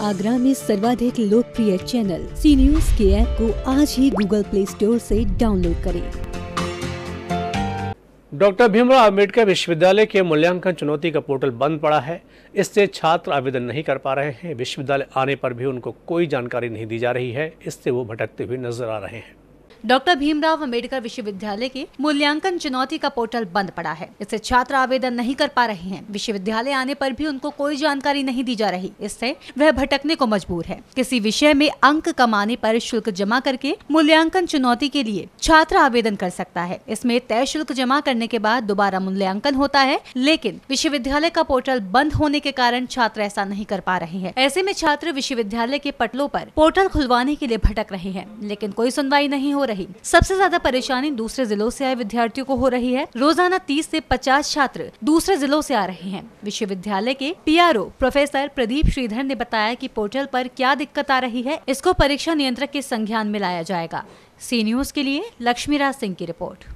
आगरा में सर्वाधिक लोकप्रिय चैनल सी न्यूज़ के ऐप को आज ही गूगल प्ले स्टोर से डाउनलोड करें। डॉक्टर भीमराव अंबेडकर विश्वविद्यालय के मूल्यांकन चुनौती का पोर्टल बंद पड़ा है। इससे छात्र आवेदन नहीं कर पा रहे हैं। विश्वविद्यालय आने पर भी उनको कोई जानकारी नहीं दी जा रही है। इससे वो भटकते हुए नज़र आ रहे हैं। डॉक्टर भीमराव अंबेडकर विश्वविद्यालय के मूल्यांकन चुनौती का पोर्टल बंद पड़ा है। इससे छात्र आवेदन नहीं कर पा रहे हैं। विश्वविद्यालय आने पर भी उनको कोई जानकारी नहीं दी जा रही। इससे वह भटकने को मजबूर है। किसी विषय में अंक कमाने पर शुल्क जमा करके मूल्यांकन चुनौती के लिए छात्र आवेदन कर सकता है। इसमें तय शुल्क जमा करने के बाद दोबारा मूल्यांकन होता है, लेकिन विश्वविद्यालय का पोर्टल बंद होने के कारण छात्र ऐसा नहीं कर पा रहे हैं। ऐसे में छात्र विश्वविद्यालय के पटलों पर पोर्टल खुलवाने के लिए भटक रहे हैं, लेकिन कोई सुनवाई नहीं हो रही। सबसे ज़्यादा परेशानी दूसरे जिलों से आए विद्यार्थियों को हो रही है। रोज़ाना 30 से 50 छात्र दूसरे जिलों से आ रहे हैं। विश्वविद्यालय के पीआरओ प्रोफेसर प्रदीप श्रीधर ने बताया की पोर्टल आरोप क्या दिक्कत आ रही है, इसको परीक्षा नियंत्रक के संज्ञान में लाया जाएगा। सी न्यूज़ के लिए लक्ष्मीराज सिंह की रिपोर्ट।